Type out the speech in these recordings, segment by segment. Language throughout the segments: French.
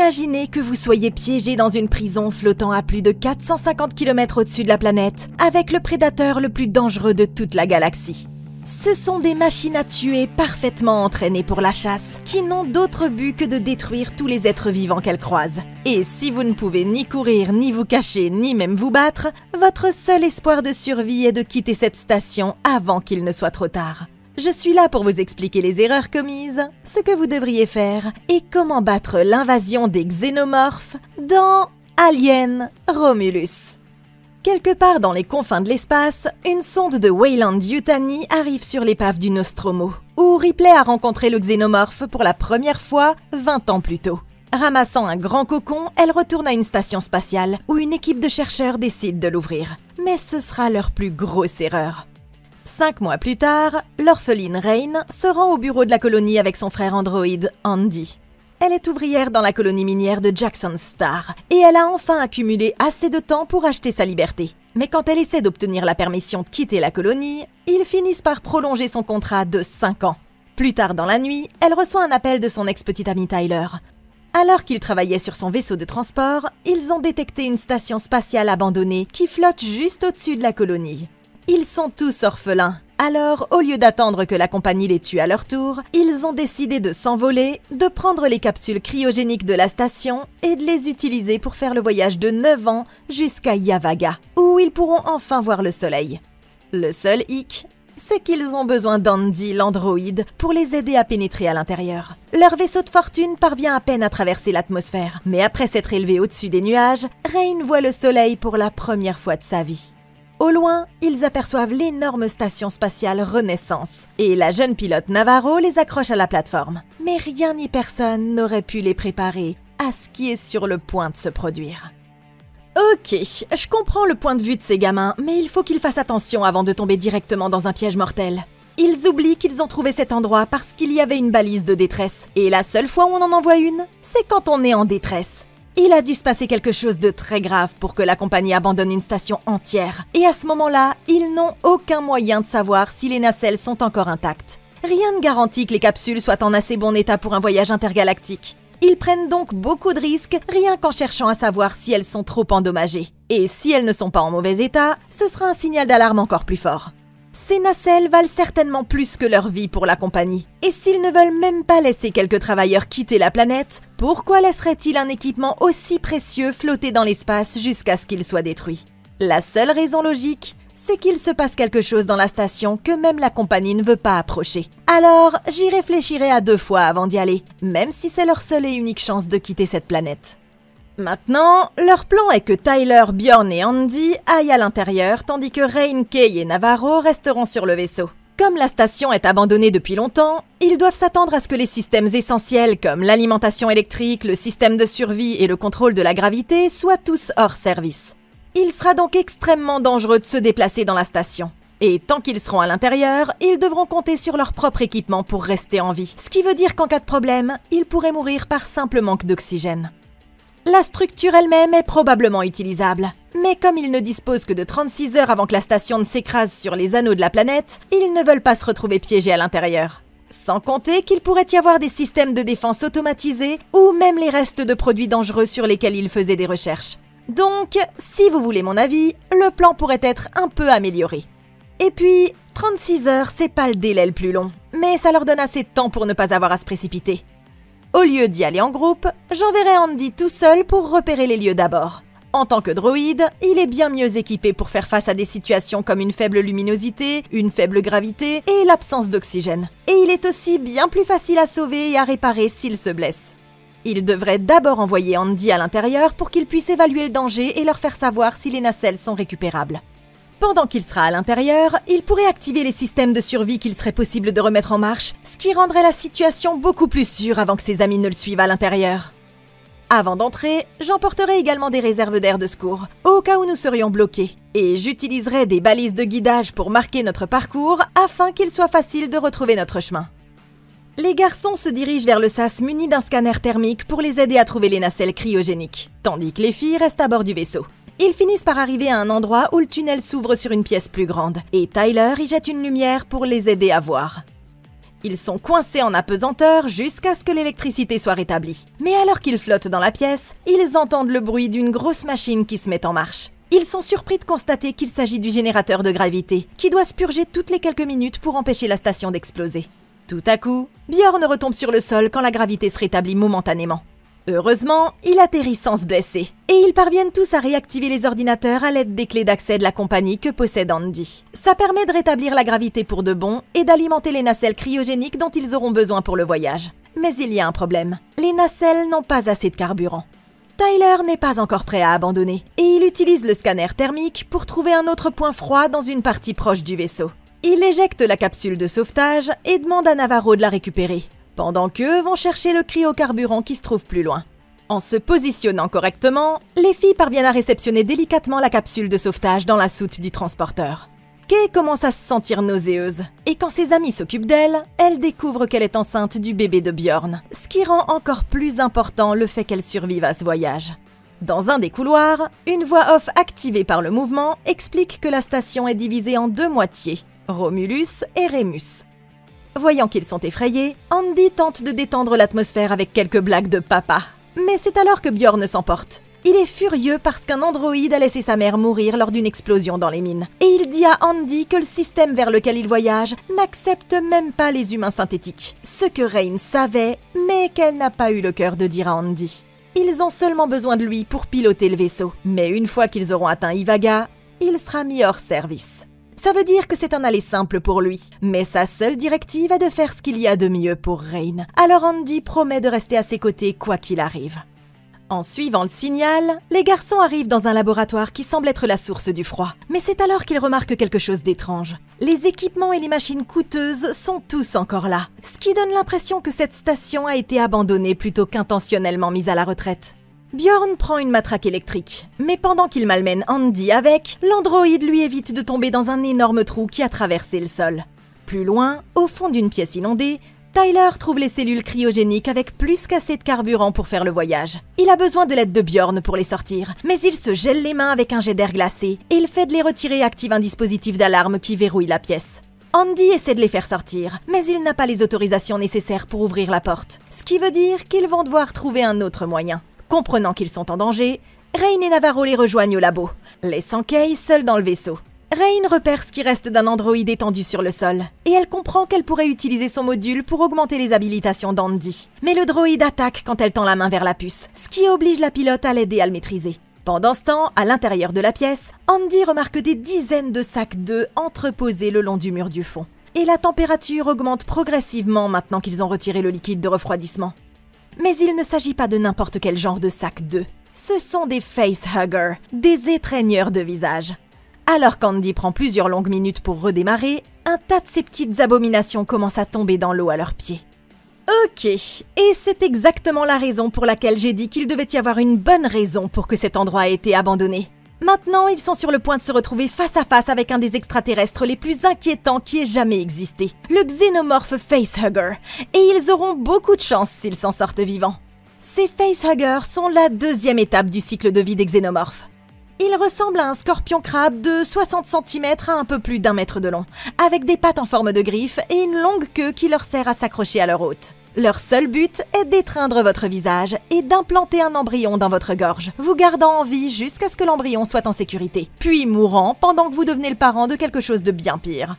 Imaginez que vous soyez piégé dans une prison flottant à plus de 450 km au-dessus de la planète, avec le prédateur le plus dangereux de toute la galaxie. Ce sont des machines à tuer parfaitement entraînées pour la chasse, qui n'ont d'autre but que de détruire tous les êtres vivants qu'elles croisent. Et si vous ne pouvez ni courir, ni vous cacher, ni même vous battre, votre seul espoir de survie est de quitter cette station avant qu'il ne soit trop tard. Je suis là pour vous expliquer les erreurs commises, ce que vous devriez faire et comment battre l'invasion des xénomorphes dans Alien Romulus. Quelque part dans les confins de l'espace, une sonde de Wayland Yutani arrive sur l'épave du Nostromo, où Ripley a rencontré le xénomorphe pour la première fois 20 ans plus tôt. Ramassant un grand cocon, elle retourne à une station spatiale où une équipe de chercheurs décide de l'ouvrir. Mais ce sera leur plus grosse erreur. Cinq mois plus tard, l'orpheline Rain se rend au bureau de la colonie avec son frère androïde, Andy. Elle est ouvrière dans la colonie minière de Jackson Star et elle a enfin accumulé assez de temps pour acheter sa liberté. Mais quand elle essaie d'obtenir la permission de quitter la colonie, ils finissent par prolonger son contrat de 5 ans. Plus tard dans la nuit, elle reçoit un appel de son ex-petit ami Tyler. Alors qu'il travaillait sur son vaisseau de transport, ils ont détecté une station spatiale abandonnée qui flotte juste au-dessus de la colonie. Ils sont tous orphelins. Alors, au lieu d'attendre que la compagnie les tue à leur tour, ils ont décidé de s'envoler, de prendre les capsules cryogéniques de la station et de les utiliser pour faire le voyage de 9 ans jusqu'à Yavaga, où ils pourront enfin voir le soleil. Le seul hic, c'est qu'ils ont besoin d'Andy, l'androïde, pour les aider à pénétrer à l'intérieur. Leur vaisseau de fortune parvient à peine à traverser l'atmosphère, mais après s'être élevé au-dessus des nuages, Rain voit le soleil pour la première fois de sa vie. Au loin, ils aperçoivent l'énorme station spatiale Renaissance, et la jeune pilote Navarro les accroche à la plateforme. Mais rien ni personne n'aurait pu les préparer à ce qui est sur le point de se produire. Ok, je comprends le point de vue de ces gamins, mais il faut qu'ils fassent attention avant de tomber directement dans un piège mortel. Ils oublient qu'ils ont trouvé cet endroit parce qu'il y avait une balise de détresse. Et la seule fois où on en envoie une, c'est quand on est en détresse. Il a dû se passer quelque chose de très grave pour que la compagnie abandonne une station entière. Et à ce moment-là, ils n'ont aucun moyen de savoir si les nacelles sont encore intactes. Rien ne garantit que les capsules soient en assez bon état pour un voyage intergalactique. Ils prennent donc beaucoup de risques rien qu'en cherchant à savoir si elles sont trop endommagées. Et si elles ne sont pas en mauvais état, ce sera un signal d'alarme encore plus fort. Ces nacelles valent certainement plus que leur vie pour la compagnie. Et s'ils ne veulent même pas laisser quelques travailleurs quitter la planète, pourquoi laisseraient-ils un équipement aussi précieux flotter dans l'espace jusqu'à ce qu'il soit détruit? La seule raison logique, c'est qu'il se passe quelque chose dans la station que même la compagnie ne veut pas approcher. Alors, j'y réfléchirai à deux fois avant d'y aller, même si c'est leur seule et unique chance de quitter cette planète. Maintenant, leur plan est que Tyler, Bjorn et Andy aillent à l'intérieur, tandis que Rain, Kay et Navarro resteront sur le vaisseau. Comme la station est abandonnée depuis longtemps, ils doivent s'attendre à ce que les systèmes essentiels comme l'alimentation électrique, le système de survie et le contrôle de la gravité soient tous hors service. Il sera donc extrêmement dangereux de se déplacer dans la station. Et tant qu'ils seront à l'intérieur, ils devront compter sur leur propre équipement pour rester en vie. Ce qui veut dire qu'en cas de problème, ils pourraient mourir par simple manque d'oxygène. La structure elle-même est probablement utilisable. Mais comme ils ne disposent que de 36 heures avant que la station ne s'écrase sur les anneaux de la planète, ils ne veulent pas se retrouver piégés à l'intérieur. Sans compter qu'il pourrait y avoir des systèmes de défense automatisés ou même les restes de produits dangereux sur lesquels ils faisaient des recherches. Donc, si vous voulez mon avis, le plan pourrait être un peu amélioré. Et puis, 36 heures, c'est pas le délai le plus long, mais ça leur donne assez de temps pour ne pas avoir à se précipiter. Au lieu d'y aller en groupe, j'enverrai Andy tout seul pour repérer les lieux d'abord. En tant que droïde, il est bien mieux équipé pour faire face à des situations comme une faible luminosité, une faible gravité et l'absence d'oxygène. Et il est aussi bien plus facile à sauver et à réparer s'il se blesse. Il devrait d'abord envoyer Andy à l'intérieur pour qu'il puisse évaluer le danger et leur faire savoir si les nacelles sont récupérables. Pendant qu'il sera à l'intérieur, il pourrait activer les systèmes de survie qu'il serait possible de remettre en marche, ce qui rendrait la situation beaucoup plus sûre avant que ses amis ne le suivent à l'intérieur. Avant d'entrer, j'emporterai également des réserves d'air de secours, au cas où nous serions bloqués, et j'utiliserai des balises de guidage pour marquer notre parcours afin qu'il soit facile de retrouver notre chemin. Les garçons se dirigent vers le SAS munis d'un scanner thermique pour les aider à trouver les nacelles cryogéniques, tandis que les filles restent à bord du vaisseau. Ils finissent par arriver à un endroit où le tunnel s'ouvre sur une pièce plus grande, et Tyler y jette une lumière pour les aider à voir. Ils sont coincés en apesanteur jusqu'à ce que l'électricité soit rétablie. Mais alors qu'ils flottent dans la pièce, ils entendent le bruit d'une grosse machine qui se met en marche. Ils sont surpris de constater qu'il s'agit du générateur de gravité, qui doit se purger toutes les quelques minutes pour empêcher la station d'exploser. Tout à coup, Bjorn retombe sur le sol quand la gravité se rétablit momentanément. Heureusement, il atterrit sans se blesser, et ils parviennent tous à réactiver les ordinateurs à l'aide des clés d'accès de la compagnie que possède Andy. Ça permet de rétablir la gravité pour de bon et d'alimenter les nacelles cryogéniques dont ils auront besoin pour le voyage. Mais il y a un problème. Les nacelles n'ont pas assez de carburant. Tyler n'est pas encore prêt à abandonner, et il utilise le scanner thermique pour trouver un autre point froid dans une partie proche du vaisseau. Il éjecte la capsule de sauvetage et demande à Navarro de la récupérer, pendant qu'eux vont chercher le cryocarburant qui se trouve plus loin. En se positionnant correctement, les filles parviennent à réceptionner délicatement la capsule de sauvetage dans la soute du transporteur. Kay commence à se sentir nauséeuse, et quand ses amis s'occupent d'elle, elle découvre qu'elle est enceinte du bébé de Bjorn, ce qui rend encore plus important le fait qu'elle survive à ce voyage. Dans un des couloirs, une voix off activée par le mouvement explique que la station est divisée en deux moitiés, Romulus et Remus. Voyant qu'ils sont effrayés, Andy tente de détendre l'atmosphère avec quelques blagues de papa. Mais c'est alors que Bjorn s'emporte. Il est furieux parce qu'un androïde a laissé sa mère mourir lors d'une explosion dans les mines. Et il dit à Andy que le système vers lequel il voyage n'accepte même pas les humains synthétiques. Ce que Rain savait, mais qu'elle n'a pas eu le cœur de dire à Andy. Ils ont seulement besoin de lui pour piloter le vaisseau. Mais une fois qu'ils auront atteint Ivaga, il sera mis hors service. Ça veut dire que c'est un aller simple pour lui, mais sa seule directive est de faire ce qu'il y a de mieux pour Rain. Alors Andy promet de rester à ses côtés quoi qu'il arrive. En suivant le signal, les garçons arrivent dans un laboratoire qui semble être la source du froid. Mais c'est alors qu'ils remarquent quelque chose d'étrange. Les équipements et les machines coûteuses sont tous encore là, ce qui donne l'impression que cette station a été abandonnée plutôt qu'intentionnellement mise à la retraite. Bjorn prend une matraque électrique, mais pendant qu'il malmène Andy avec, l'androïde lui évite de tomber dans un énorme trou qui a traversé le sol. Plus loin, au fond d'une pièce inondée, Tyler trouve les cellules cryogéniques avec plus qu'assez de carburant pour faire le voyage. Il a besoin de l'aide de Bjorn pour les sortir, mais il se gèle les mains avec un jet d'air glacé et il fait de les retirer et active un dispositif d'alarme qui verrouille la pièce. Andy essaie de les faire sortir, mais il n'a pas les autorisations nécessaires pour ouvrir la porte, ce qui veut dire qu'ils vont devoir trouver un autre moyen. Comprenant qu'ils sont en danger, Rain et Navarro les rejoignent au labo, laissant Kay seule dans le vaisseau. Rain repère ce qui reste d'un androïde étendu sur le sol, et elle comprend qu'elle pourrait utiliser son module pour augmenter les habilitations d'Andy. Mais le droïde attaque quand elle tend la main vers la puce, ce qui oblige la pilote à l'aider à le maîtriser. Pendant ce temps, à l'intérieur de la pièce, Andy remarque des dizaines de sacs d'œufs entreposés le long du mur du fond. Et la température augmente progressivement maintenant qu'ils ont retiré le liquide de refroidissement. Mais il ne s'agit pas de n'importe quel genre de sac d'œufs. Ce sont des facehuggers, des étreigneurs de visage. Alors qu'Andy prend plusieurs longues minutes pour redémarrer, un tas de ces petites abominations commencent à tomber dans l'eau à leurs pieds. Ok, et c'est exactement la raison pour laquelle j'ai dit qu'il devait y avoir une bonne raison pour que cet endroit ait été abandonné. Maintenant, ils sont sur le point de se retrouver face à face avec un des extraterrestres les plus inquiétants qui ait jamais existé, le xénomorphe Facehugger, et ils auront beaucoup de chance s'ils s'en sortent vivants. Ces Facehuggers sont la deuxième étape du cycle de vie des xénomorphes. Ils ressemblent à un scorpion crabe de 60 cm à un peu plus d'un mètre de long, avec des pattes en forme de griffes et une longue queue qui leur sert à s'accrocher à leur hôte. Leur seul but est d'étreindre votre visage et d'implanter un embryon dans votre gorge, vous gardant en vie jusqu'à ce que l'embryon soit en sécurité, puis mourant pendant que vous devenez le parent de quelque chose de bien pire.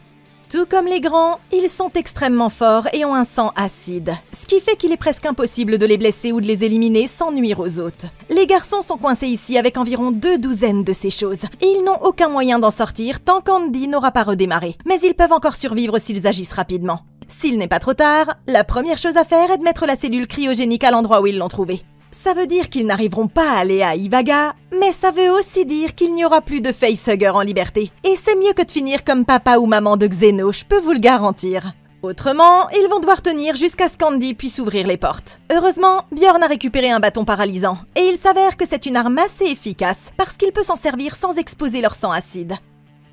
Tout comme les grands, ils sont extrêmement forts et ont un sang acide, ce qui fait qu'il est presque impossible de les blesser ou de les éliminer sans nuire aux autres. Les garçons sont coincés ici avec environ deux douzaines de ces choses, et ils n'ont aucun moyen d'en sortir tant qu'Andy n'aura pas redémarré. Mais ils peuvent encore survivre s'ils agissent rapidement. S'il n'est pas trop tard, la première chose à faire est de mettre la cellule cryogénique à l'endroit où ils l'ont trouvée. Ça veut dire qu'ils n'arriveront pas à aller à Ivaga, mais ça veut aussi dire qu'il n'y aura plus de facehugger en liberté. Et c'est mieux que de finir comme papa ou maman de Xeno, je peux vous le garantir. Autrement, ils vont devoir tenir jusqu'à ce qu'Andy puisse ouvrir les portes. Heureusement, Bjorn a récupéré un bâton paralysant, et il s'avère que c'est une arme assez efficace, parce qu'il peut s'en servir sans exposer leur sang acide.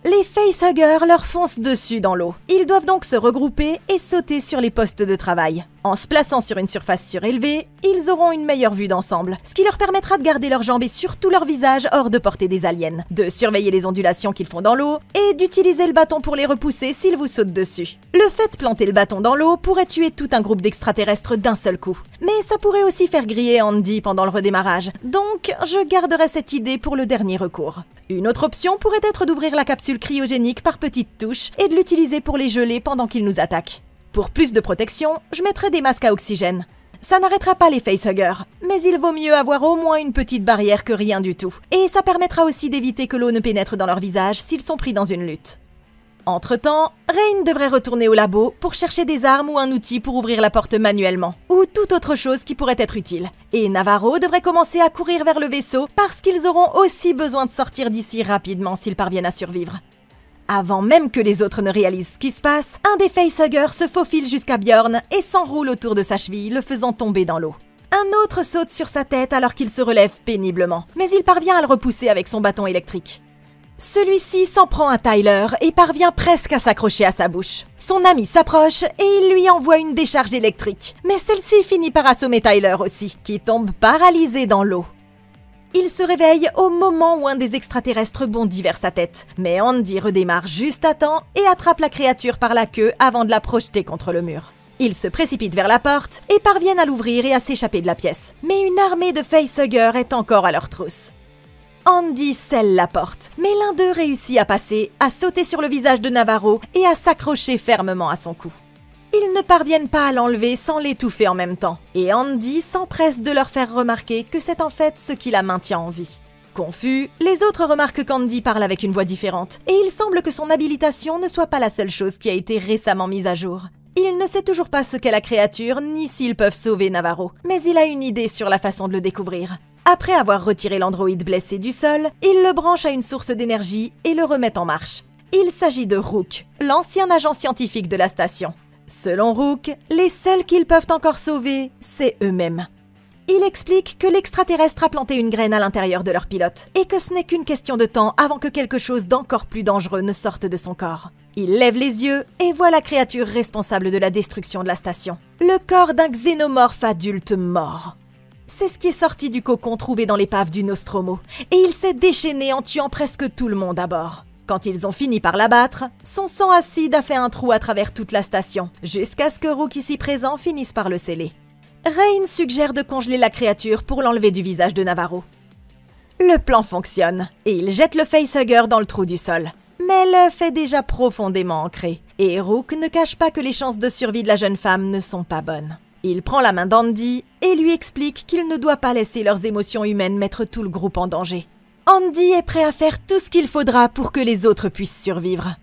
Les facehuggers leur foncent dessus dans l'eau. Ils doivent donc se regrouper et sauter sur les postes de travail. En se plaçant sur une surface surélevée, ils auront une meilleure vue d'ensemble, ce qui leur permettra de garder leurs jambes et surtout leur visage hors de portée des aliens, de surveiller les ondulations qu'ils font dans l'eau et d'utiliser le bâton pour les repousser s'ils vous sautent dessus. Le fait de planter le bâton dans l'eau pourrait tuer tout un groupe d'extraterrestres d'un seul coup. Mais ça pourrait aussi faire griller Andy pendant le redémarrage, donc je garderai cette idée pour le dernier recours. Une autre option pourrait être d'ouvrir la capsule cryogénique par petites touches et de l'utiliser pour les geler pendant qu'ils nous attaquent. Pour plus de protection, je mettrai des masques à oxygène. Ça n'arrêtera pas les facehuggers, mais il vaut mieux avoir au moins une petite barrière que rien du tout. Et ça permettra aussi d'éviter que l'eau ne pénètre dans leur visage s'ils sont pris dans une lutte. Entre-temps, Rain devrait retourner au labo pour chercher des armes ou un outil pour ouvrir la porte manuellement, ou toute autre chose qui pourrait être utile. Et Navarro devrait commencer à courir vers le vaisseau parce qu'ils auront aussi besoin de sortir d'ici rapidement s'ils parviennent à survivre. Avant même que les autres ne réalisent ce qui se passe, un des facehuggers se faufile jusqu'à Bjorn et s'enroule autour de sa cheville, le faisant tomber dans l'eau. Un autre saute sur sa tête alors qu'il se relève péniblement, mais il parvient à le repousser avec son bâton électrique. Celui-ci s'en prend à Tyler et parvient presque à s'accrocher à sa bouche. Son ami s'approche et il lui envoie une décharge électrique. Mais celle-ci finit par assommer Tyler aussi, qui tombe paralysé dans l'eau. Il se réveille au moment où un des extraterrestres bondit vers sa tête. Mais Andy redémarre juste à temps et attrape la créature par la queue avant de la projeter contre le mur. Ils se précipitent vers la porte et parviennent à l'ouvrir et à s'échapper de la pièce. Mais une armée de facehuggers est encore à leur trousse. Andy scelle la porte, mais l'un d'eux réussit à passer, à sauter sur le visage de Navarro et à s'accrocher fermement à son cou. Ils ne parviennent pas à l'enlever sans l'étouffer en même temps, et Andy s'empresse de leur faire remarquer que c'est en fait ce qui la maintient en vie. Confus, les autres remarquent qu'Andy parle avec une voix différente, et il semble que son habilitation ne soit pas la seule chose qui a été récemment mise à jour. Il ne sait toujours pas ce qu'est la créature, ni s'ils peuvent sauver Navarro, mais il a une idée sur la façon de le découvrir. Après avoir retiré l'androïde blessé du sol, il le branche à une source d'énergie et le remet en marche. Il s'agit de Rook, l'ancien agent scientifique de la station. Selon Rook, les seuls qu'ils peuvent encore sauver, c'est eux-mêmes. Il explique que l'extraterrestre a planté une graine à l'intérieur de leur pilote, et que ce n'est qu'une question de temps avant que quelque chose d'encore plus dangereux ne sorte de son corps. Il lève les yeux et voit la créature responsable de la destruction de la station. Le corps d'un xénomorphe adulte mort. C'est ce qui est sorti du cocon trouvé dans l'épave du Nostromo, et il s'est déchaîné en tuant presque tout le monde à bord. Quand ils ont fini par l'abattre, son sang acide a fait un trou à travers toute la station, jusqu'à ce que Rook ici présent finisse par le sceller. Rain suggère de congeler la créature pour l'enlever du visage de Navarro. Le plan fonctionne, et il jette le facehugger dans le trou du sol. Mais l'œuf est déjà profondément ancré, et Rook ne cache pas que les chances de survie de la jeune femme ne sont pas bonnes. Il prend la main d'Andy et lui explique qu'il ne doit pas laisser leurs émotions humaines mettre tout le groupe en danger. Andy est prêt à faire tout ce qu'il faudra pour que les autres puissent survivre.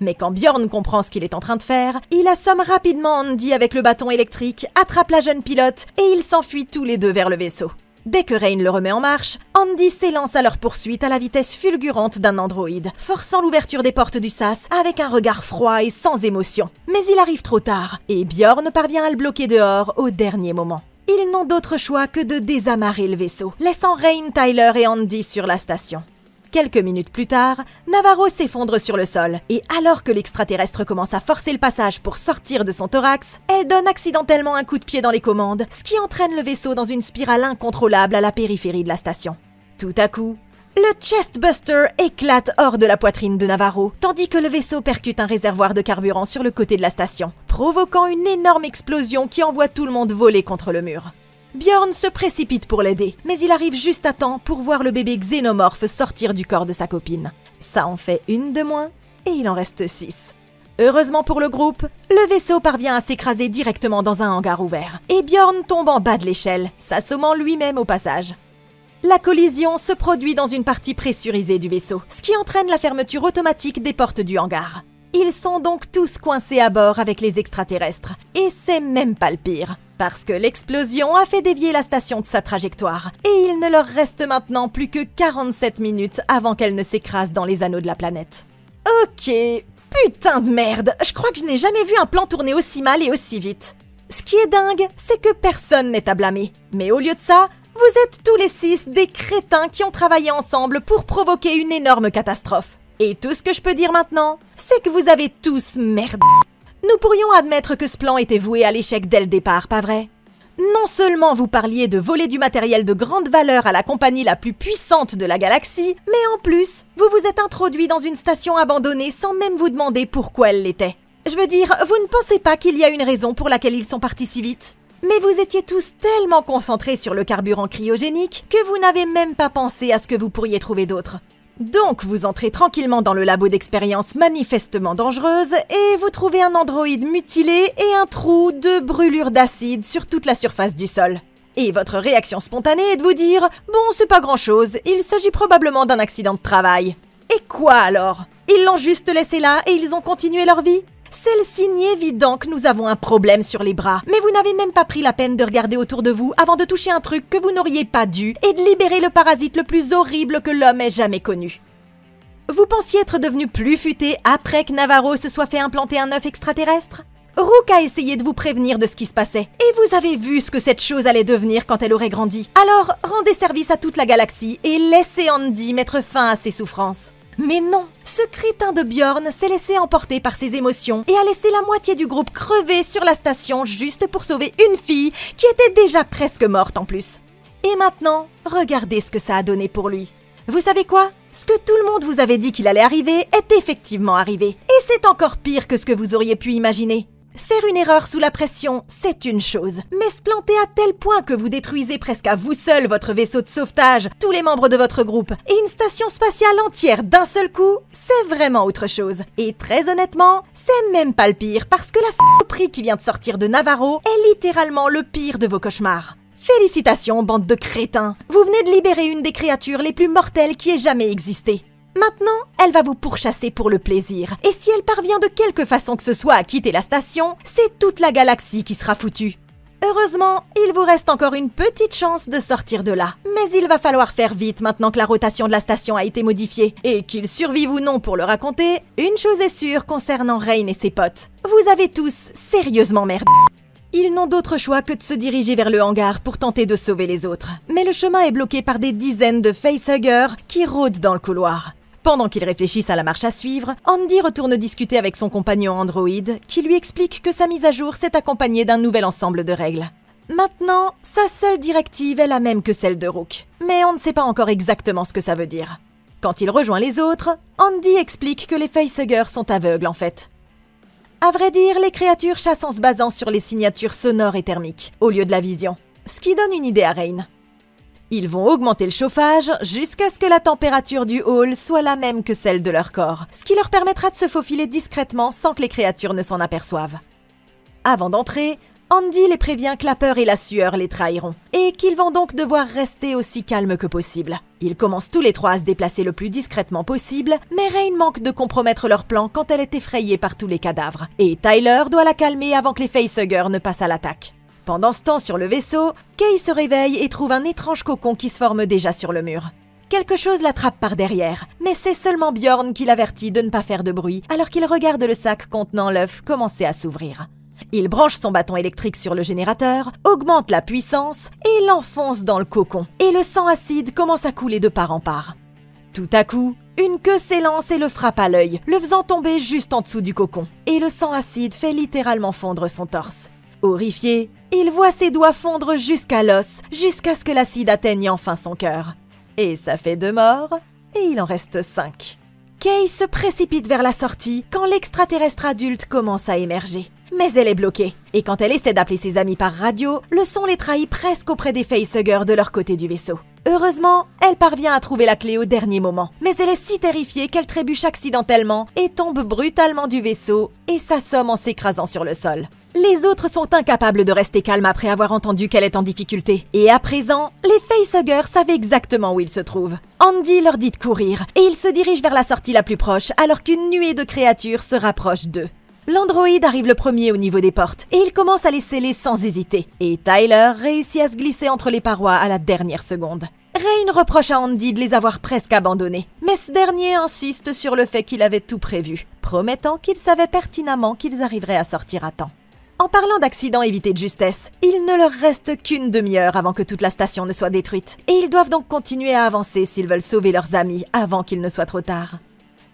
Mais quand Bjorn comprend ce qu'il est en train de faire, il assomme rapidement Andy avec le bâton électrique, attrape la jeune pilote et ils s'enfuient tous les deux vers le vaisseau. Dès que Rain le remet en marche, Andy s'élance à leur poursuite à la vitesse fulgurante d'un androïde, forçant l'ouverture des portes du sas avec un regard froid et sans émotion. Mais il arrive trop tard, et Bjorn parvient à le bloquer dehors au dernier moment ils n'ont d'autre choix que de désamarrer le vaisseau, laissant Rain, Tyler et Andy sur la station. Quelques minutes plus tard, Navarro s'effondre sur le sol, et alors que l'extraterrestre commence à forcer le passage pour sortir de son thorax, elle donne accidentellement un coup de pied dans les commandes, ce qui entraîne le vaisseau dans une spirale incontrôlable à la périphérie de la station. Tout à coup, le chestbuster éclate hors de la poitrine de Navarro, tandis que le vaisseau percute un réservoir de carburant sur le côté de la station, provoquant une énorme explosion qui envoie tout le monde voler contre le mur. Bjorn se précipite pour l'aider, mais il arrive juste à temps pour voir le bébé xénomorphe sortir du corps de sa copine. Ça en fait une de moins, et il en reste six. Heureusement pour le groupe, le vaisseau parvient à s'écraser directement dans un hangar ouvert, et Bjorn tombe en bas de l'échelle, s'assommant lui-même au passage. La collision se produit dans une partie pressurisée du vaisseau, ce qui entraîne la fermeture automatique des portes du hangar. Ils sont donc tous coincés à bord avec les extraterrestres, et c'est même pas le pire, parce que l'explosion a fait dévier la station de sa trajectoire, et il ne leur reste maintenant plus que 47 minutes avant qu'elle ne s'écrase dans les anneaux de la planète. Ok, putain de merde, je crois que je n'ai jamais vu un plan tourner aussi mal et aussi vite. Ce qui est dingue, c'est que personne n'est à blâmer. Mais au lieu de ça, vous êtes tous les six des crétins qui ont travaillé ensemble pour provoquer une énorme catastrophe. Et tout ce que je peux dire maintenant, c'est que vous avez tous merdé. Nous pourrions admettre que ce plan était voué à l'échec dès le départ, pas vrai? Non seulement vous parliez de voler du matériel de grande valeur à la compagnie la plus puissante de la galaxie, mais en plus, vous vous êtes introduit dans une station abandonnée sans même vous demander pourquoi elle l'était. Je veux dire, vous ne pensez pas qu'il y a une raison pour laquelle ils sont partis si vite? Mais vous étiez tous tellement concentrés sur le carburant cryogénique que vous n'avez même pas pensé à ce que vous pourriez trouver d'autre. Donc vous entrez tranquillement dans le labo d'expérience manifestement dangereuse et vous trouvez un androïde mutilé et un trou de brûlure d'acide sur toute la surface du sol. Et votre réaction spontanée est de vous dire Bon, c'est pas grand chose, il s'agit probablement d'un accident de travail. Et quoi alors? Ils l'ont juste laissé là et ils ont continué leur vie? C'est le signe évident que nous avons un problème sur les bras. Mais vous n'avez même pas pris la peine de regarder autour de vous avant de toucher un truc que vous n'auriez pas dû et de libérer le parasite le plus horrible que l'homme ait jamais connu. Vous pensiez être devenu plus futé après que Navarro se soit fait implanter un œuf extraterrestre? Rook a essayé de vous prévenir de ce qui se passait, et vous avez vu ce que cette chose allait devenir quand elle aurait grandi. Alors, rendez service à toute la galaxie et laissez Andy mettre fin à ses souffrances. Mais non, ce crétin de Bjorn s'est laissé emporter par ses émotions et a laissé la moitié du groupe crever sur la station juste pour sauver une fille qui était déjà presque morte en plus. Et maintenant, regardez ce que ça a donné pour lui. Vous savez quoi? Ce que tout le monde vous avait dit qu'il allait arriver est effectivement arrivé. Et c'est encore pire que ce que vous auriez pu imaginer. Faire une erreur sous la pression, c'est une chose, mais se planter à tel point que vous détruisez presque à vous seul votre vaisseau de sauvetage, tous les membres de votre groupe, et une station spatiale entière d'un seul coup, c'est vraiment autre chose. Et très honnêtement, c'est même pas le pire, parce que la prix qui vient de sortir de Navarro est littéralement le pire de vos cauchemars. Félicitations, bande de crétins Vous venez de libérer une des créatures les plus mortelles qui ait jamais existé. Maintenant, elle va vous pourchasser pour le plaisir. Et si elle parvient de quelque façon que ce soit à quitter la station, c'est toute la galaxie qui sera foutue. Heureusement, il vous reste encore une petite chance de sortir de là. Mais il va falloir faire vite maintenant que la rotation de la station a été modifiée. Et qu'il survive ou non pour le raconter, une chose est sûre concernant Rain et ses potes. Vous avez tous sérieusement merdé. Ils n'ont d'autre choix que de se diriger vers le hangar pour tenter de sauver les autres. Mais le chemin est bloqué par des dizaines de facehuggers qui rôdent dans le couloir. Pendant qu'ils réfléchissent à la marche à suivre, Andy retourne discuter avec son compagnon Android, qui lui explique que sa mise à jour s'est accompagnée d'un nouvel ensemble de règles. Maintenant, sa seule directive est la même que celle de Rook, mais on ne sait pas encore exactement ce que ça veut dire. Quand il rejoint les autres, Andy explique que les facehuggers sont aveugles en fait. À vrai dire, les créatures chassent en se basant sur les signatures sonores et thermiques, au lieu de la vision, ce qui donne une idée à Rain. Ils vont augmenter le chauffage jusqu'à ce que la température du hall soit la même que celle de leur corps, ce qui leur permettra de se faufiler discrètement sans que les créatures ne s'en aperçoivent. Avant d'entrer, Andy les prévient que la peur et la sueur les trahiront, et qu'ils vont donc devoir rester aussi calmes que possible. Ils commencent tous les trois à se déplacer le plus discrètement possible, mais Rain manque de compromettre leur plan quand elle est effrayée par tous les cadavres, et Tyler doit la calmer avant que les facehuggers ne passent à l'attaque. Pendant ce temps, sur le vaisseau, Kay se réveille et trouve un étrange cocon qui se forme déjà sur le mur. Quelque chose l'attrape par derrière, mais c'est seulement Bjorn qui l'avertit de ne pas faire de bruit alors qu'il regarde le sac contenant l'œuf commencer à s'ouvrir. Il branche son bâton électrique sur le générateur, augmente la puissance et l'enfonce dans le cocon. Et le sang acide commence à couler de part en part. Tout à coup, une queue s'élance et le frappe à l'œil, le faisant tomber juste en dessous du cocon. Et le sang acide fait littéralement fondre son torse. Horrifié, il voit ses doigts fondre jusqu'à l'os, jusqu'à ce que l'acide atteigne enfin son cœur. Et ça fait deux morts, et il en reste cinq. Kay se précipite vers la sortie quand l'extraterrestre adulte commence à émerger. Mais elle est bloquée, et quand elle essaie d'appeler ses amis par radio, le son les trahit presque auprès des facehuggers de leur côté du vaisseau. Heureusement, elle parvient à trouver la clé au dernier moment, mais elle est si terrifiée qu'elle trébuche accidentellement et tombe brutalement du vaisseau et s'assomme en s'écrasant sur le sol. Les autres sont incapables de rester calmes après avoir entendu qu'elle est en difficulté. Et à présent, les facehuggers savent exactement où ils se trouvent. Andy leur dit de courir, et ils se dirigent vers la sortie la plus proche alors qu'une nuée de créatures se rapproche d'eux. L'androïde arrive le premier au niveau des portes, et il commence à les sceller sans hésiter. Et Tyler réussit à se glisser entre les parois à la dernière seconde. Rain reproche à Andy de les avoir presque abandonnés, mais ce dernier insiste sur le fait qu'il avait tout prévu, promettant qu'il savait pertinemment qu'ils arriveraient à sortir à temps. En parlant d'accidents évités de justesse, il ne leur reste qu'une demi-heure avant que toute la station ne soit détruite, et ils doivent donc continuer à avancer s'ils veulent sauver leurs amis avant qu'il ne soit trop tard.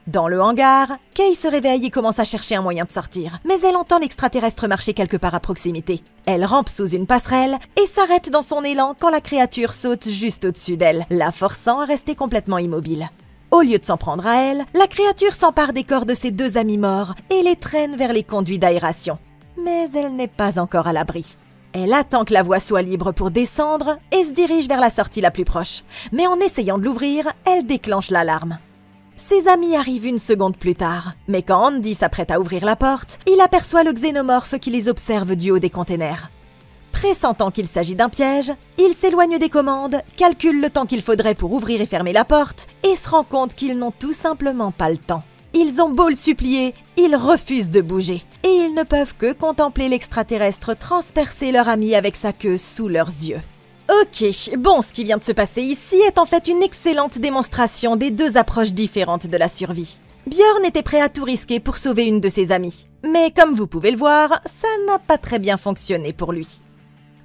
Dans le hangar, Kay se réveille et commence à chercher un moyen de sortir, mais elle entend l'extraterrestre marcher quelque part à proximité. Elle rampe sous une passerelle et s'arrête dans son élan quand la créature saute juste au-dessus d'elle, la forçant à rester complètement immobile. Au lieu de s'en prendre à elle, la créature s'empare des corps de ses deux amis morts et les traîne vers les conduits d'aération. Mais elle n'est pas encore à l'abri. Elle attend que la voie soit libre pour descendre et se dirige vers la sortie la plus proche. Mais en essayant de l'ouvrir, elle déclenche l'alarme. Ses amis arrivent une seconde plus tard, mais quand Andy s'apprête à ouvrir la porte, il aperçoit le xénomorphe qui les observe du haut des containers. Pressentant qu'il s'agit d'un piège, il s'éloigne des commandes, calcule le temps qu'il faudrait pour ouvrir et fermer la porte, et se rend compte qu'ils n'ont tout simplement pas le temps. Ils ont beau le supplier, ils refusent de bouger, et ils ne peuvent que contempler l'extraterrestre transpercer leur ami avec sa queue sous leurs yeux. Ok, bon, ce qui vient de se passer ici est en fait une excellente démonstration des deux approches différentes de la survie. Björn était prêt à tout risquer pour sauver une de ses amies. Mais comme vous pouvez le voir, ça n'a pas très bien fonctionné pour lui.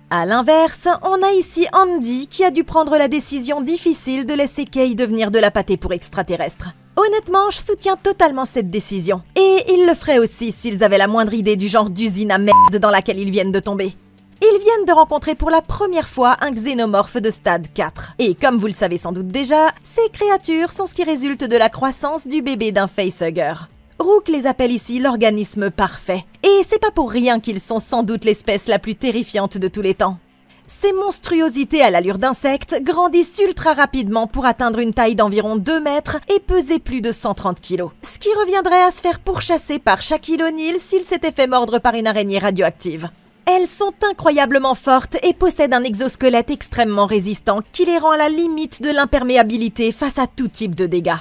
A l'inverse, on a ici Andy qui a dû prendre la décision difficile de laisser Kay devenir de la pâtée pour extraterrestre. Honnêtement, je soutiens totalement cette décision. Et ils le feraient aussi s'ils avaient la moindre idée du genre d'usine à merde dans laquelle ils viennent de tomber. Ils viennent de rencontrer pour la première fois un xénomorphe de stade 4. Et comme vous le savez sans doute déjà, ces créatures sont ce qui résulte de la croissance du bébé d'un facehugger. Rook les appelle ici l'organisme parfait. Et c'est pas pour rien qu'ils sont sans doute l'espèce la plus terrifiante de tous les temps. Ces monstruosités à l'allure d'insectes grandissent ultra rapidement pour atteindre une taille d'environ 2 mètres et peser plus de 130 kilos. Ce qui reviendrait à se faire pourchasser par Shaquille O'Neal s'il s'était fait mordre par une araignée radioactive. Elles sont incroyablement fortes et possèdent un exosquelette extrêmement résistant qui les rend à la limite de l'imperméabilité face à tout type de dégâts.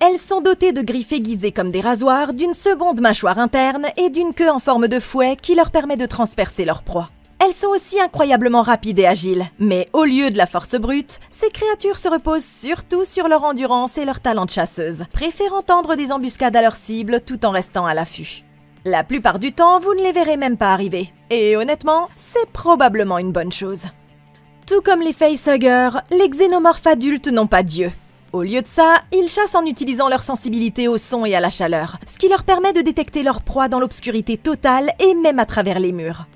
Elles sont dotées de griffes aiguisées comme des rasoirs, d'une seconde mâchoire interne et d'une queue en forme de fouet qui leur permet de transpercer leur proie. Elles sont aussi incroyablement rapides et agiles, mais au lieu de la force brute, ces créatures se reposent surtout sur leur endurance et leur talent de chasseuse, préférant tendre des embuscades à leurs cibles tout en restant à l'affût. La plupart du temps, vous ne les verrez même pas arriver. Et honnêtement, c'est probablement une bonne chose. Tout comme les facehuggers, les xénomorphes adultes n'ont pas Dieu. Au lieu de ça, ils chassent en utilisant leur sensibilité au son et à la chaleur, ce qui leur permet de détecter leur proie dans l'obscurité totale et même à travers les murs.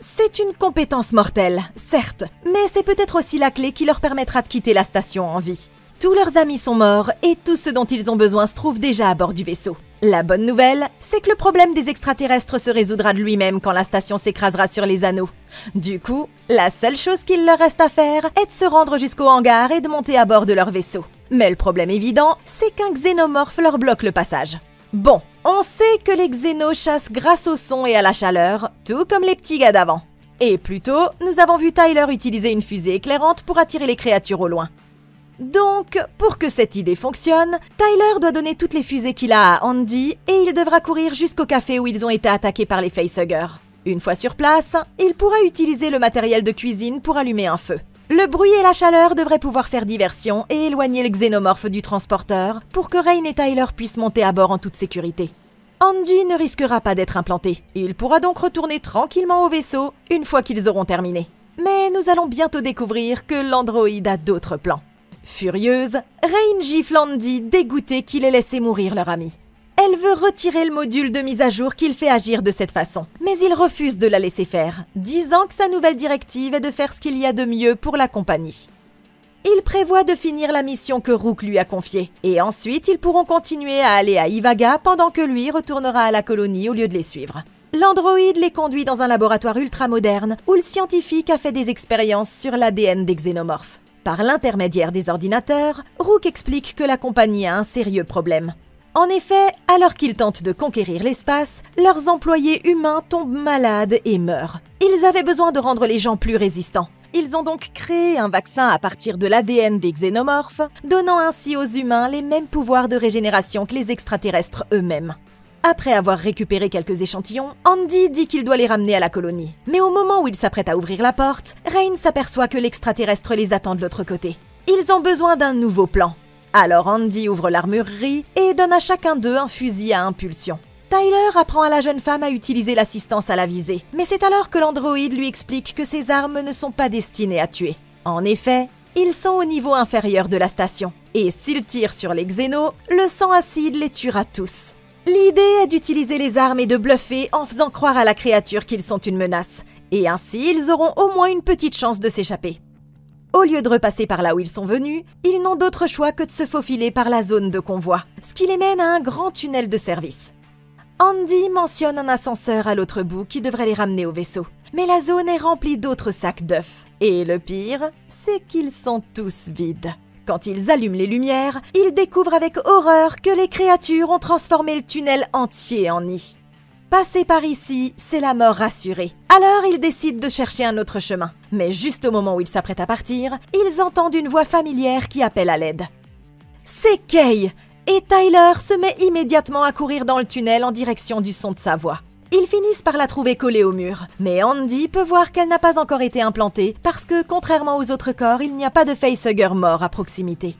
C'est une compétence mortelle, certes, mais c'est peut-être aussi la clé qui leur permettra de quitter la station en vie. Tous leurs amis sont morts et tout ce dont ils ont besoin se trouve déjà à bord du vaisseau. La bonne nouvelle, c'est que le problème des extraterrestres se résoudra de lui-même quand la station s'écrasera sur les anneaux. Du coup, la seule chose qu'il leur reste à faire est de se rendre jusqu'au hangar et de monter à bord de leur vaisseau. Mais le problème évident, c'est qu'un xénomorphe leur bloque le passage. Bon, on sait que les xénos chassent grâce au son et à la chaleur, tout comme les petits gars d'avant. Et plus tôt, nous avons vu Tyler utiliser une fusée éclairante pour attirer les créatures au loin. Donc, pour que cette idée fonctionne, Tyler doit donner toutes les fusées qu'il a à Andy et il devra courir jusqu'au café où ils ont été attaqués par les facehuggers. Une fois sur place, il pourra utiliser le matériel de cuisine pour allumer un feu. Le bruit et la chaleur devraient pouvoir faire diversion et éloigner le xénomorphe du transporteur pour que Rain et Tyler puissent monter à bord en toute sécurité. Andy ne risquera pas d'être implanté. Il pourra donc retourner tranquillement au vaisseau une fois qu'ils auront terminé. Mais nous allons bientôt découvrir que l'androïde a d'autres plans. Furieuse, Rain gifle Andy, dégoûtée qu'il ait laissé mourir leur ami. Elle veut retirer le module de mise à jour qu'il fait agir de cette façon, mais il refuse de la laisser faire, disant que sa nouvelle directive est de faire ce qu'il y a de mieux pour la compagnie. Il prévoit de finir la mission que Rook lui a confiée, et ensuite ils pourront continuer à aller à Ivaga pendant que lui retournera à la colonie au lieu de les suivre. L'androïde les conduit dans un laboratoire ultramoderne où le scientifique a fait des expériences sur l'ADN des xénomorphes. Par l'intermédiaire des ordinateurs, Rook explique que la compagnie a un sérieux problème. En effet, alors qu'ils tentent de conquérir l'espace, leurs employés humains tombent malades et meurent. Ils avaient besoin de rendre les gens plus résistants. Ils ont donc créé un vaccin à partir de l'ADN des xénomorphes, donnant ainsi aux humains les mêmes pouvoirs de régénération que les extraterrestres eux-mêmes. Après avoir récupéré quelques échantillons, Andy dit qu'il doit les ramener à la colonie. Mais au moment où il s'apprête à ouvrir la porte, Rain s'aperçoit que l'extraterrestre les attend de l'autre côté. Ils ont besoin d'un nouveau plan. Alors Andy ouvre l'armurerie et donne à chacun d'eux un fusil à impulsion. Tyler apprend à la jeune femme à utiliser l'assistance à la visée, mais c'est alors que l'androïde lui explique que ces armes ne sont pas destinées à tuer. En effet, ils sont au niveau inférieur de la station. Et s'ils tirent sur les xénos, le sang acide les tuera tous. L'idée est d'utiliser les armes et de bluffer en faisant croire à la créature qu'ils sont une menace. Et ainsi, ils auront au moins une petite chance de s'échapper. Au lieu de repasser par là où ils sont venus, ils n'ont d'autre choix que de se faufiler par la zone de convoi, ce qui les mène à un grand tunnel de service. Andy mentionne un ascenseur à l'autre bout qui devrait les ramener au vaisseau. Mais la zone est remplie d'autres sacs d'œufs. Et le pire, c'est qu'ils sont tous vides. Quand ils allument les lumières, ils découvrent avec horreur que les créatures ont transformé le tunnel entier en nid. Passer par ici, c'est la mort rassurée. Alors ils décident de chercher un autre chemin. Mais juste au moment où ils s'apprêtent à partir, ils entendent une voix familière qui appelle à l'aide. C'est Kay Et Tyler se met immédiatement à courir dans le tunnel en direction du son de sa voix. Ils finissent par la trouver collée au mur, mais Andy peut voir qu'elle n'a pas encore été implantée parce que, contrairement aux autres corps, il n'y a pas de facehugger mort à proximité.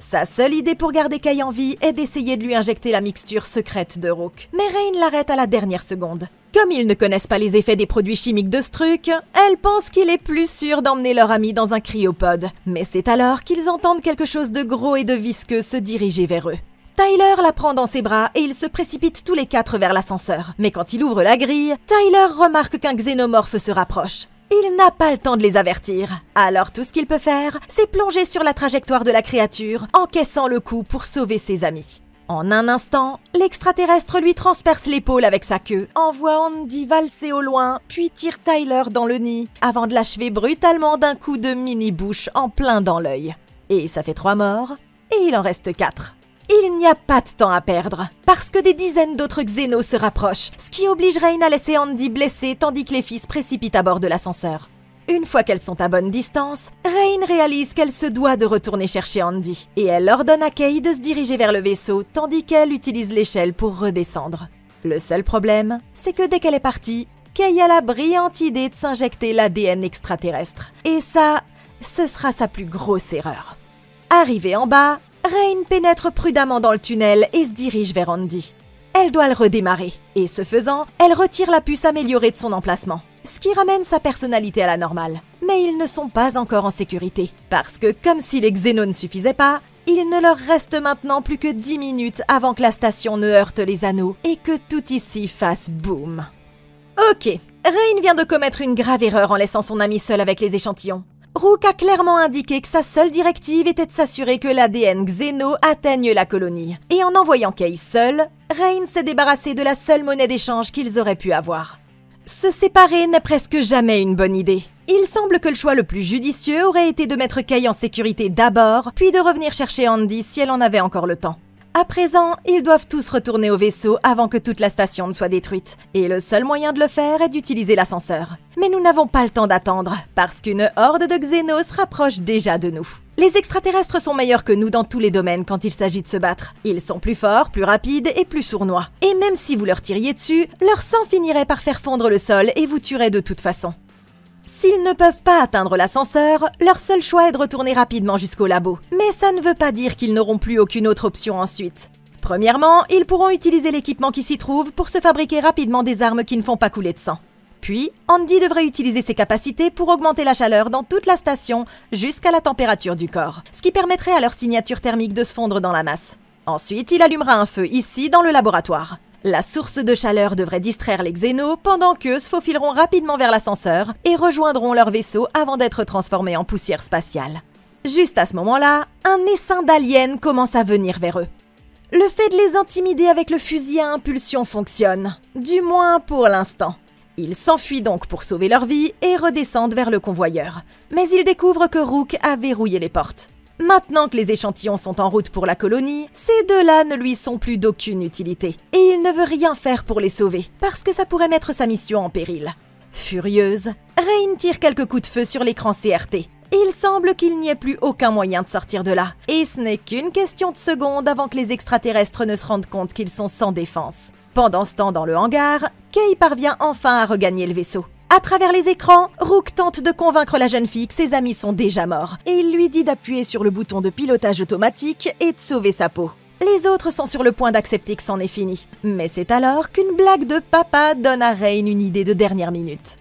Sa seule idée pour garder Kay en vie est d'essayer de lui injecter la mixture secrète de Rook. Mais Rain l'arrête à la dernière seconde. Comme ils ne connaissent pas les effets des produits chimiques de ce truc, elle pense qu'il est plus sûr d'emmener leur ami dans un cryopode. Mais c'est alors qu'ils entendent quelque chose de gros et de visqueux se diriger vers eux. Tyler la prend dans ses bras et ils se précipitent tous les quatre vers l'ascenseur. Mais quand il ouvre la grille, Tyler remarque qu'un xénomorphe se rapproche. Il n'a pas le temps de les avertir. Alors tout ce qu'il peut faire, c'est plonger sur la trajectoire de la créature, encaissant le coup pour sauver ses amis. En un instant, l'extraterrestre lui transperce l'épaule avec sa queue, envoie Andy valser au loin, puis tire Tyler dans le nid, avant de l'achever brutalement d'un coup de mini-bouche en plein dans l'œil. Et ça fait trois morts, et il en reste quatre. Il n'y a pas de temps à perdre, parce que des dizaines d'autres xénos se rapprochent, ce qui oblige Rain à laisser Andy blessé tandis que les fils précipitent à bord de l'ascenseur. Une fois qu'elles sont à bonne distance, Rain réalise qu'elle se doit de retourner chercher Andy, et elle ordonne à Kay de se diriger vers le vaisseau tandis qu'elle utilise l'échelle pour redescendre. Le seul problème, c'est que dès qu'elle est partie, Kay a la brillante idée de s'injecter l'ADN extraterrestre. Et ça, ce sera sa plus grosse erreur. Arrivée en bas, Rain pénètre prudemment dans le tunnel et se dirige vers Andy. Elle doit le redémarrer, et ce faisant, elle retire la puce améliorée de son emplacement, ce qui ramène sa personnalité à la normale. Mais ils ne sont pas encore en sécurité, parce que comme si les xénos ne suffisaient pas, il ne leur reste maintenant plus que 10 minutes avant que la station ne heurte les anneaux et que tout ici fasse boum. Ok, Rain vient de commettre une grave erreur en laissant son ami seul avec les échantillons. Rook a clairement indiqué que sa seule directive était de s'assurer que l'ADN Xeno atteigne la colonie. Et en envoyant Case seul, Rain s'est débarrassé de la seule monnaie d'échange qu'ils auraient pu avoir. Se séparer n'est presque jamais une bonne idée. Il semble que le choix le plus judicieux aurait été de mettre Kay en sécurité d'abord, puis de revenir chercher Andy si elle en avait encore le temps. À présent, ils doivent tous retourner au vaisseau avant que toute la station ne soit détruite. Et le seul moyen de le faire est d'utiliser l'ascenseur. Mais nous n'avons pas le temps d'attendre, parce qu'une horde de Xenos rapproche déjà de nous. Les extraterrestres sont meilleurs que nous dans tous les domaines quand il s'agit de se battre. Ils sont plus forts, plus rapides et plus sournois. Et même si vous leur tiriez dessus, leur sang finirait par faire fondre le sol et vous tuerait de toute façon. S'ils ne peuvent pas atteindre l'ascenseur, leur seul choix est de retourner rapidement jusqu'au labo. Mais ça ne veut pas dire qu'ils n'auront plus aucune autre option ensuite. Premièrement, ils pourront utiliser l'équipement qui s'y trouve pour se fabriquer rapidement des armes qui ne font pas couler de sang. Puis, Andy devrait utiliser ses capacités pour augmenter la chaleur dans toute la station jusqu'à la température du corps, ce qui permettrait à leur signature thermique de se fondre dans la masse. Ensuite, il allumera un feu ici dans le laboratoire. La source de chaleur devrait distraire les xénos pendant qu'eux se faufileront rapidement vers l'ascenseur et rejoindront leur vaisseau avant d'être transformés en poussière spatiale. Juste à ce moment-là, un essaim d'aliens commence à venir vers eux. Le fait de les intimider avec le fusil à impulsion fonctionne, du moins pour l'instant. Ils s'enfuient donc pour sauver leur vie et redescendent vers le convoyeur. Mais ils découvrent que Rook a verrouillé les portes. Maintenant que les échantillons sont en route pour la colonie, ces deux-là ne lui sont plus d'aucune utilité. Et il ne veut rien faire pour les sauver, parce que ça pourrait mettre sa mission en péril. Furieuse, Rain tire quelques coups de feu sur l'écran CRT. Il semble qu'il n'y ait plus aucun moyen de sortir de là. Et ce n'est qu'une question de secondes avant que les extraterrestres ne se rendent compte qu'ils sont sans défense. Pendant ce temps dans le hangar, Kay parvient enfin à regagner le vaisseau. À travers les écrans, Rook tente de convaincre la jeune fille que ses amis sont déjà morts, et il lui dit d'appuyer sur le bouton de pilotage automatique et de sauver sa peau. Les autres sont sur le point d'accepter que c'en est fini, mais c'est alors qu'une blague de papa donne à Rain une idée de dernière minute.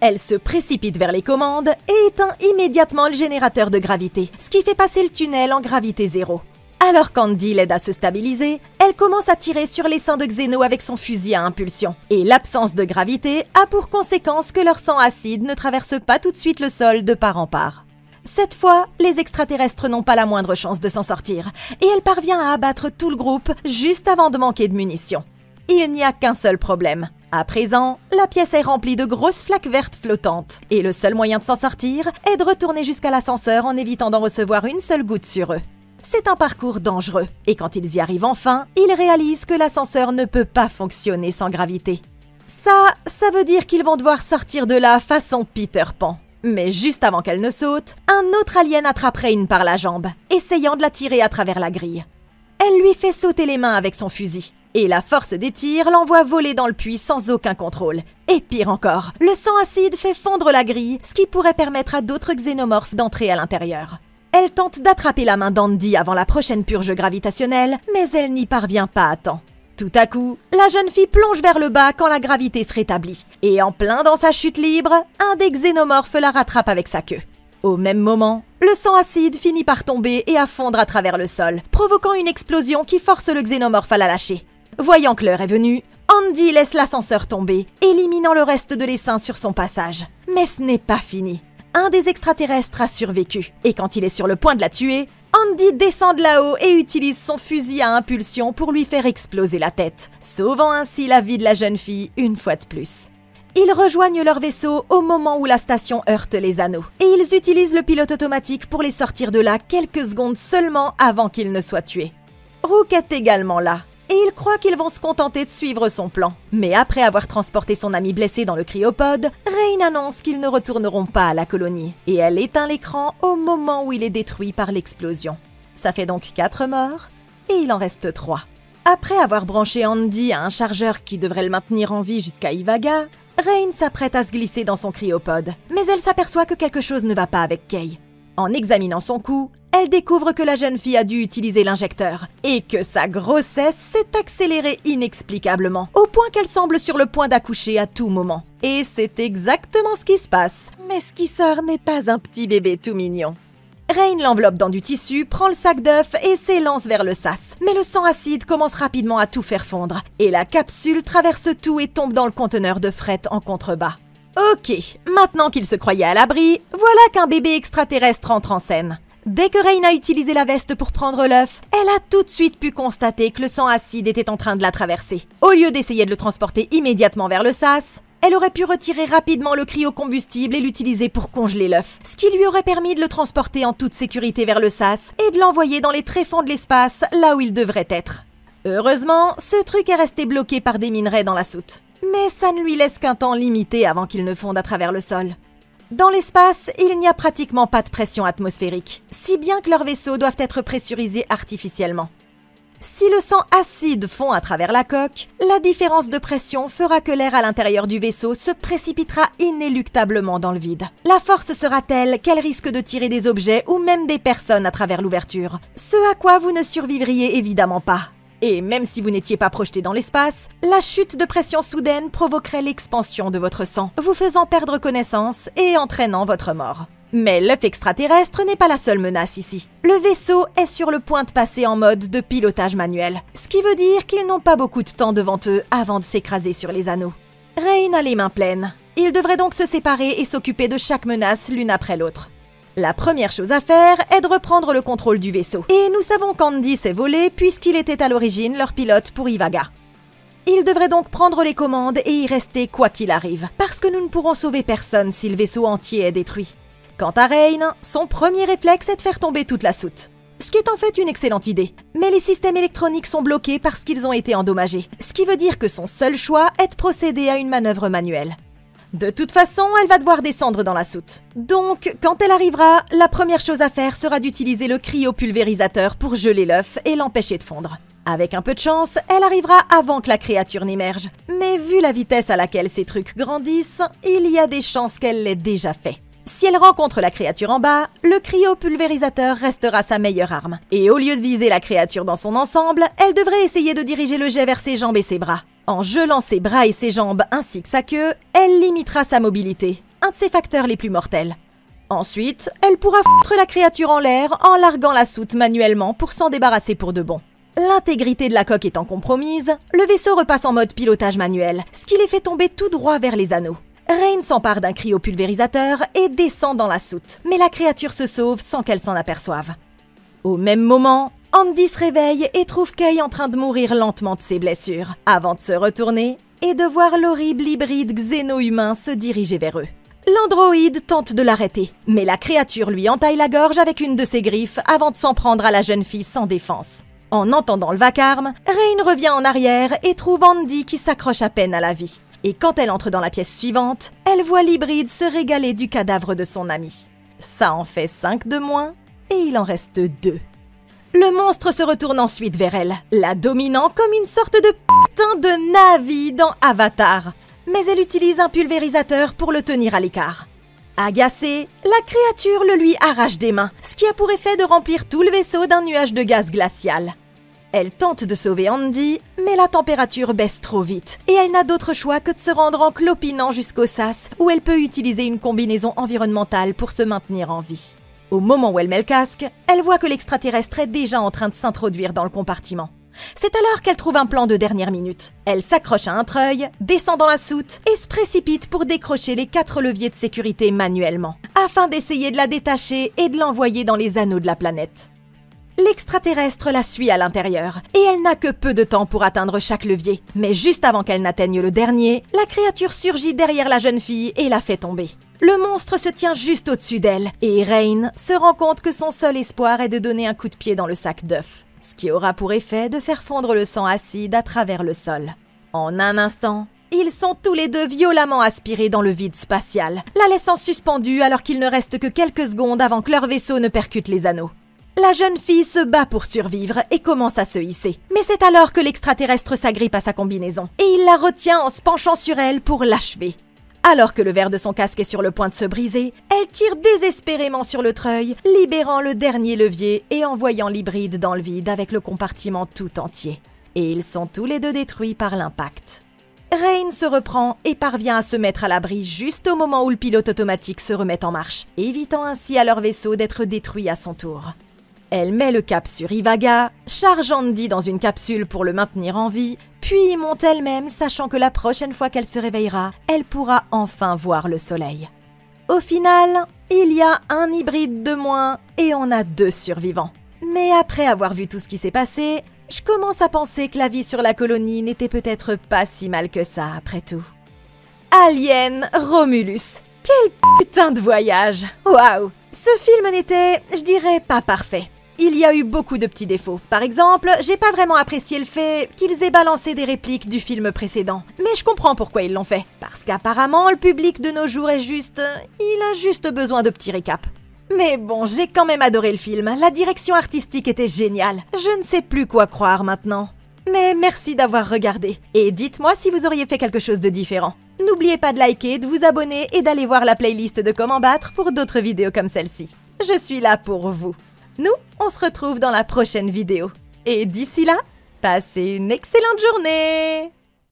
Elle se précipite vers les commandes et éteint immédiatement le générateur de gravité, ce qui fait passer le tunnel en gravité zéro. Alors qu'Andy l'aide à se stabiliser, elle commence à tirer sur les seins de Xeno avec son fusil à impulsion. Et l'absence de gravité a pour conséquence que leur sang acide ne traverse pas tout de suite le sol de part en part. Cette fois, les extraterrestres n'ont pas la moindre chance de s'en sortir, et elle parvient à abattre tout le groupe juste avant de manquer de munitions. Il n'y a qu'un seul problème. À présent, la pièce est remplie de grosses flaques vertes flottantes, et le seul moyen de s'en sortir est de retourner jusqu'à l'ascenseur en évitant d'en recevoir une seule goutte sur eux. C'est un parcours dangereux, et quand ils y arrivent enfin, ils réalisent que l'ascenseur ne peut pas fonctionner sans gravité. Ça, ça veut dire qu'ils vont devoir sortir de là façon Peter Pan. Mais juste avant qu'elle ne saute, un autre alien attrape Rain par la jambe, essayant de la tirer à travers la grille. Elle lui fait sauter les mains avec son fusil, et la force des tirs l'envoie voler dans le puits sans aucun contrôle. Et pire encore, le sang acide fait fondre la grille, ce qui pourrait permettre à d'autres xénomorphes d'entrer à l'intérieur. Elle tente d'attraper la main d'Andy avant la prochaine purge gravitationnelle, mais elle n'y parvient pas à temps. Tout à coup, la jeune fille plonge vers le bas quand la gravité se rétablit, et en plein dans sa chute libre, un des xénomorphes la rattrape avec sa queue. Au même moment, le sang acide finit par tomber et à fondre à travers le sol, provoquant une explosion qui force le xénomorphe à la lâcher. Voyant que l'heure est venue, Andy laisse l'ascenseur tomber, éliminant le reste de l'essaim sur son passage. Mais ce n'est pas fini. Un des extraterrestres a survécu, et quand il est sur le point de la tuer, Andy descend de là-haut et utilise son fusil à impulsion pour lui faire exploser la tête, sauvant ainsi la vie de la jeune fille une fois de plus. Ils rejoignent leur vaisseau au moment où la station heurte les anneaux, et ils utilisent le pilote automatique pour les sortir de là quelques secondes seulement avant qu'ils ne soient tués. Rook est également là, et il croit qu'ils vont se contenter de suivre son plan. Mais après avoir transporté son ami blessé dans le cryopode, Rain annonce qu'ils ne retourneront pas à la colonie, et elle éteint l'écran au moment où il est détruit par l'explosion. Ça fait donc 4 morts, et il en reste 3. Après avoir branché Andy à un chargeur qui devrait le maintenir en vie jusqu'à Ivaga, Rain s'apprête à se glisser dans son cryopode, mais elle s'aperçoit que quelque chose ne va pas avec Kay. En examinant son cou, elle découvre que la jeune fille a dû utiliser l'injecteur et que sa grossesse s'est accélérée inexplicablement, au point qu'elle semble sur le point d'accoucher à tout moment. Et c'est exactement ce qui se passe. Mais ce qui sort n'est pas un petit bébé tout mignon. Rain l'enveloppe dans du tissu, prend le sac d'œufs et s'élance vers le sas. Mais le sang acide commence rapidement à tout faire fondre, et la capsule traverse tout et tombe dans le conteneur de fret en contrebas. Ok, maintenant qu'il se croyait à l'abri, voilà qu'un bébé extraterrestre entre en scène. Dès que Rain a utilisé la veste pour prendre l'œuf, elle a tout de suite pu constater que le sang acide était en train de la traverser. Au lieu d'essayer de le transporter immédiatement vers le sas, elle aurait pu retirer rapidement le cryocombustible et l'utiliser pour congeler l'œuf, ce qui lui aurait permis de le transporter en toute sécurité vers le sas et de l'envoyer dans les tréfonds de l'espace, là où il devrait être. Heureusement, ce truc est resté bloqué par des minerais dans la soute. Mais ça ne lui laisse qu'un temps limité avant qu'il ne fonde à travers le sol. Dans l'espace, il n'y a pratiquement pas de pression atmosphérique, si bien que leurs vaisseaux doivent être pressurisés artificiellement. Si le sang acide fond à travers la coque, la différence de pression fera que l'air à l'intérieur du vaisseau se précipitera inéluctablement dans le vide. La force sera telle qu'elle risque de tirer des objets ou même des personnes à travers l'ouverture, ce à quoi vous ne survivriez évidemment pas. Et même si vous n'étiez pas projeté dans l'espace, la chute de pression soudaine provoquerait l'expansion de votre sang, vous faisant perdre connaissance et entraînant votre mort. Mais l'œuf extraterrestre n'est pas la seule menace ici. Le vaisseau est sur le point de passer en mode de pilotage manuel, ce qui veut dire qu'ils n'ont pas beaucoup de temps devant eux avant de s'écraser sur les anneaux. Rain a les mains pleines. Ils devraient donc se séparer et s'occuper de chaque menace l'une après l'autre. La première chose à faire est de reprendre le contrôle du vaisseau. Et nous savons qu'Andy s'est volé puisqu'il était à l'origine leur pilote pour Ivaga. Il devrait donc prendre les commandes et y rester quoi qu'il arrive, parce que nous ne pourrons sauver personne si le vaisseau entier est détruit. Quant à Rain, son premier réflexe est de faire tomber toute la soute. Ce qui est en fait une excellente idée. Mais les systèmes électroniques sont bloqués parce qu'ils ont été endommagés. Ce qui veut dire que son seul choix est de procéder à une manœuvre manuelle. De toute façon, elle va devoir descendre dans la soute. Donc, quand elle arrivera, la première chose à faire sera d'utiliser le cryopulvérisateur pour geler l'œuf et l'empêcher de fondre. Avec un peu de chance, elle arrivera avant que la créature n'émerge. Mais vu la vitesse à laquelle ces trucs grandissent, il y a des chances qu'elle l'ait déjà fait. Si elle rencontre la créature en bas, le cryopulvérisateur restera sa meilleure arme. Et au lieu de viser la créature dans son ensemble, elle devrait essayer de diriger le jet vers ses jambes et ses bras. En gelant ses bras et ses jambes ainsi que sa queue, elle limitera sa mobilité, un de ses facteurs les plus mortels. Ensuite, elle pourra foutre la créature en l'air en larguant la soute manuellement pour s'en débarrasser pour de bon. L'intégrité de la coque étant compromise, le vaisseau repasse en mode pilotage manuel, ce qui les fait tomber tout droit vers les anneaux. Rain s'empare d'un cri au pulvérisateur et descend dans la soute, mais la créature se sauve sans qu'elle s'en aperçoive. Au même moment, Andy se réveille et trouve Kay en train de mourir lentement de ses blessures, avant de se retourner et de voir l'horrible hybride xéno-humain se diriger vers eux. L'androïde tente de l'arrêter, mais la créature lui entaille la gorge avec une de ses griffes avant de s'en prendre à la jeune fille sans défense. En entendant le vacarme, Rain revient en arrière et trouve Andy qui s'accroche à peine à la vie. Et quand elle entre dans la pièce suivante, elle voit l'hybride se régaler du cadavre de son ami. Ça en fait 5 de moins, et il en reste 2. Le monstre se retourne ensuite vers elle, la dominant comme une sorte de putain de Navi dans Avatar. Mais elle utilise un pulvérisateur pour le tenir à l'écart. Agacée, la créature le lui arrache des mains, ce qui a pour effet de remplir tout le vaisseau d'un nuage de gaz glacial. Elle tente de sauver Andy, mais la température baisse trop vite, et elle n'a d'autre choix que de se rendre en clopinant jusqu'au sas, où elle peut utiliser une combinaison environnementale pour se maintenir en vie. Au moment où elle met le casque, elle voit que l'extraterrestre est déjà en train de s'introduire dans le compartiment. C'est alors qu'elle trouve un plan de dernière minute. Elle s'accroche à un treuil, descend dans la soute et se précipite pour décrocher les quatre leviers de sécurité manuellement, afin d'essayer de la détacher et de l'envoyer dans les anneaux de la planète. L'extraterrestre la suit à l'intérieur, et elle n'a que peu de temps pour atteindre chaque levier. Mais juste avant qu'elle n'atteigne le dernier, la créature surgit derrière la jeune fille et la fait tomber. Le monstre se tient juste au-dessus d'elle, et Rain se rend compte que son seul espoir est de donner un coup de pied dans le sac d'œufs, ce qui aura pour effet de faire fondre le sang acide à travers le sol. En un instant, ils sont tous les deux violemment aspirés dans le vide spatial, la laissant suspendue alors qu'il ne reste que quelques secondes avant que leur vaisseau ne percute les anneaux. La jeune fille se bat pour survivre et commence à se hisser. Mais c'est alors que l'extraterrestre s'agrippe à sa combinaison et il la retient en se penchant sur elle pour l'achever. Alors que le verre de son casque est sur le point de se briser, elle tire désespérément sur le treuil, libérant le dernier levier et envoyant l'hybride dans le vide avec le compartiment tout entier. Et ils sont tous les deux détruits par l'impact. Rain se reprend et parvient à se mettre à l'abri juste au moment où le pilote automatique se remet en marche, évitant ainsi à leur vaisseau d'être détruit à son tour. Elle met le cap sur Ivaga, charge Andy dans une capsule pour le maintenir en vie, puis monte elle-même, sachant que la prochaine fois qu'elle se réveillera, elle pourra enfin voir le soleil. Au final, il y a un hybride de moins et on a deux survivants. Mais après avoir vu tout ce qui s'est passé, je commence à penser que la vie sur la colonie n'était peut-être pas si mal que ça après tout. Alien Romulus. Quel putain de voyage Waouh Ce film n'était, je dirais, pas parfait. Il y a eu beaucoup de petits défauts. Par exemple, j'ai pas vraiment apprécié le fait qu'ils aient balancé des répliques du film précédent. Mais je comprends pourquoi ils l'ont fait. Parce qu'apparemment, le public de nos jours est juste... Il a juste besoin de petits récaps. Mais bon, j'ai quand même adoré le film. La direction artistique était géniale. Je ne sais plus quoi croire maintenant. Mais merci d'avoir regardé. Et dites-moi si vous auriez fait quelque chose de différent. N'oubliez pas de liker, de vous abonner et d'aller voir la playlist de Comment battre pour d'autres vidéos comme celle-ci. Je suis là pour vous. Nous, on se retrouve dans la prochaine vidéo. Et d'ici là, passez une excellente journée